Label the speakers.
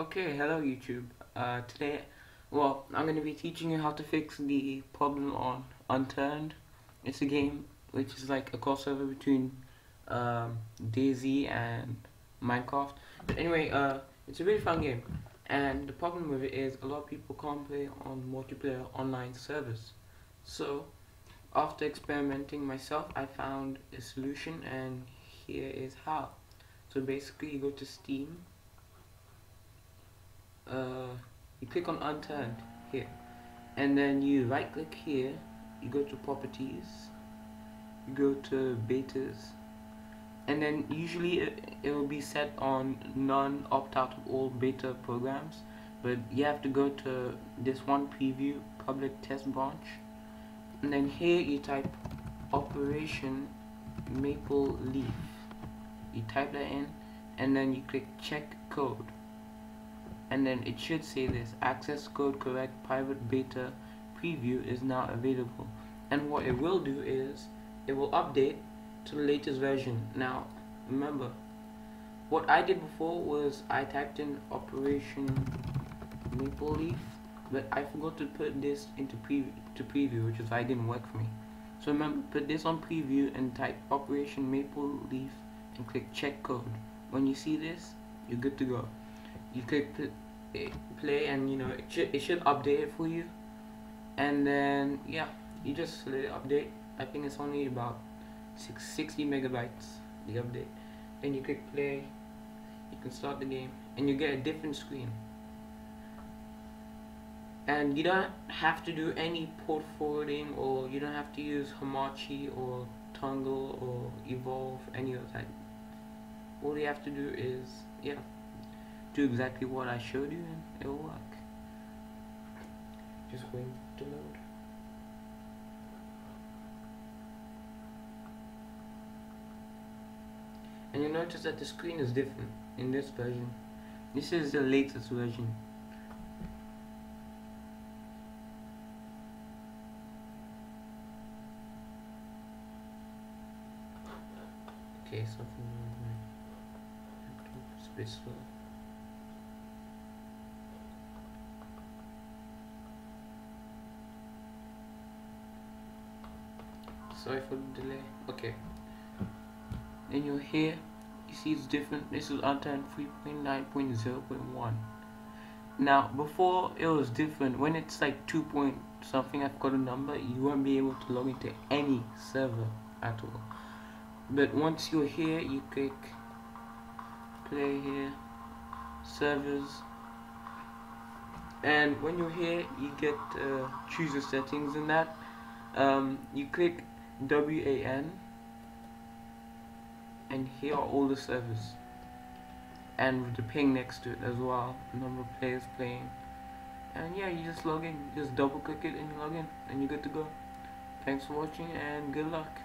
Speaker 1: Okay, hello YouTube. Uh, today, well, I'm going to be teaching you how to fix the problem on Unturned. It's a game which is like a crossover between um, DayZ and Minecraft. But anyway, uh, it's a really fun game. And the problem with it is a lot of people can't play on multiplayer online servers. So, after experimenting myself, I found a solution and here is how. So basically you go to Steam uh, you click on unturned here. And then you right click here. You go to properties. You go to betas. And then usually it, it will be set on non opt out of all beta programs. But you have to go to this one preview public test branch. And then here you type operation maple leaf. You type that in and then you click check code and then it should say this access code correct private beta preview is now available. And what it will do is it will update to the latest version. Now remember what I did before was I typed in operation maple leaf but I forgot to put this into preview to preview which is why it didn't work for me. So remember put this on preview and type operation maple leaf and click check code. When you see this you're good to go you click eh, play and you know it should, it should update for you. And then yeah you just let it update. I think it's only about six, 60 megabytes the update. Then you click play you can start the game and you get a different screen. And you don't have to do any port forwarding or you don't have to use Hamachi or Tungle or Evolve any of that. All you have to do is yeah do exactly what I showed you and it will work. Just wait to load. And you notice that the screen is different in this version. This is the latest version. Okay something space slow sorry for the delay. Okay. Then you're here you see it's different. This is unturned 3.9.0.1 now before it was different when it's like 2 point something I've got a number you won't be able to log into any server at all. But once you're here you click play here servers. And when you're here you get uh, choose your settings and that. Um, you click WAN and here are all the servers. And with the ping next to it as well number of players playing. And yeah you just log in. Just double click it and you log in and you're good to go. Thanks for watching and good luck